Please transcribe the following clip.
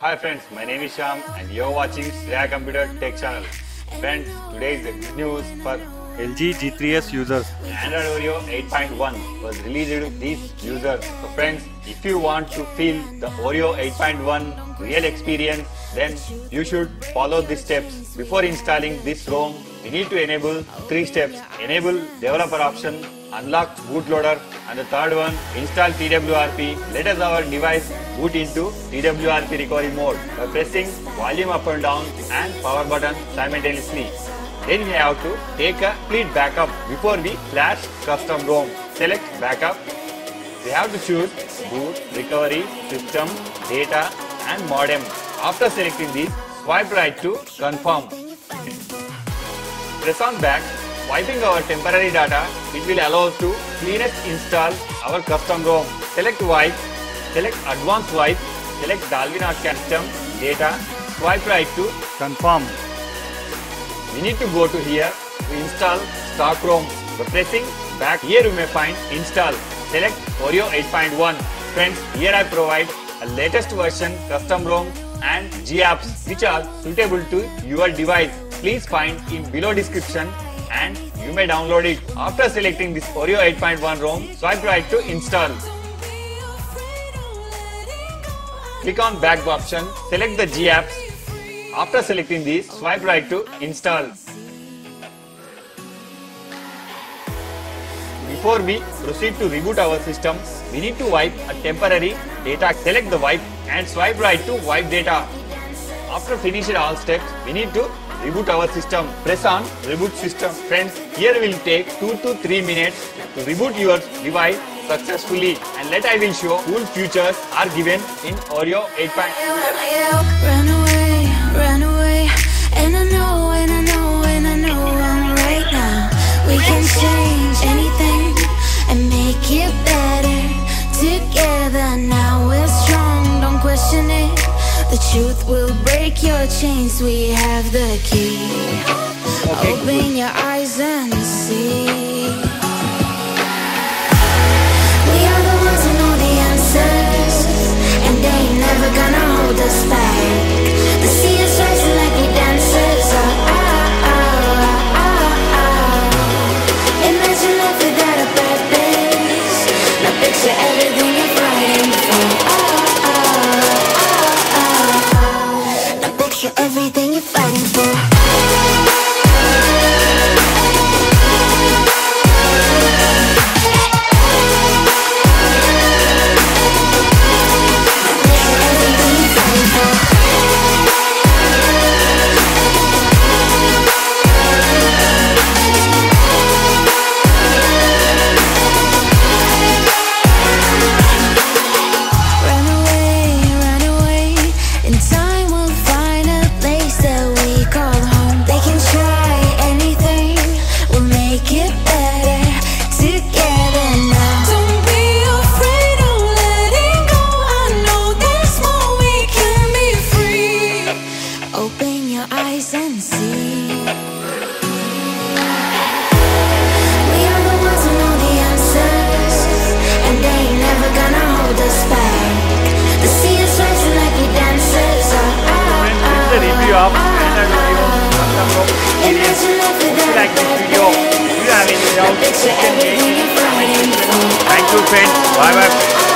Hi friends, my name is Sham and you're watching Shreya Computer Tech Channel. Friends, today is the good news for LG G3s users. Android Oreo 8.1 was released to these users. So friends, if you want to feel the Oreo 8.1 real experience, then you should follow these steps. Before installing this ROM, you need to enable three steps. Enable developer option, unlock bootloader, and the third one, install TWRP. Let us our device boot into TWRP recovery mode by pressing volume up and down and power button simultaneously. Then we have to take a complete backup before we flash custom ROM. Select backup. We have to choose boot, recovery, system, data and modem. After selecting these, swipe right to confirm. Press on back. Wiping our temporary data, it will allow us to cleanest install our custom ROM. Select wipe, select advanced wipe, select Dalvik Custom, data, swipe right to Confirm. we need to go to here to install stock ROM. By pressing back here you may find install. Select Oreo 8.1. Friends, here I provide a latest version custom ROM and GApps which are suitable to your device. Please find in below description and you may download it. After selecting this Oreo 8.1 ROM, swipe right to install. Click on back option, select the GApps after selecting these, swipe right to install. Before we proceed to reboot our system, we need to wipe a temporary data. Select the wipe and swipe right to wipe data. After finishing all steps, we need to reboot our system. Press on reboot system. Friends, here will take 2 to 3 minutes to reboot your device successfully and let I will show cool features are given in Oreo 8.2. Run away, run away, and I know, and I know, and I know I'm right now. We can change anything and make it better together. Now we're it. The truth will break your chains. We have the key. Open your eyes and see. We are the ones who know the answers, and they ain't never gonna hold us back. The sea is rising like we dancers. Ah, ah, ah, ah, ah. Imagine life without a purpose. Now picture you're Thank you friends. Bye bye.